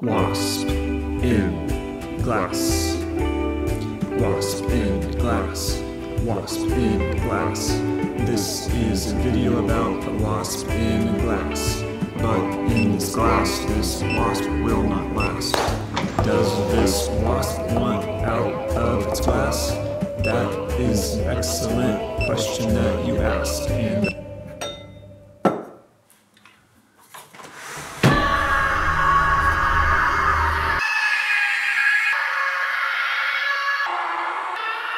Wasp in glass. Wasp in glass. Wasp in glass. This is a video about the wasp in glass. But in this glass, this wasp will not last. Does this wasp want out of its glass? That is an excellent question that you asked. And